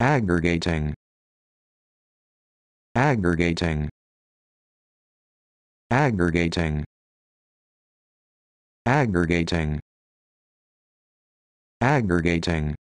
aggregating. Aggregating. Aggregating. Aggregating. Aggregating.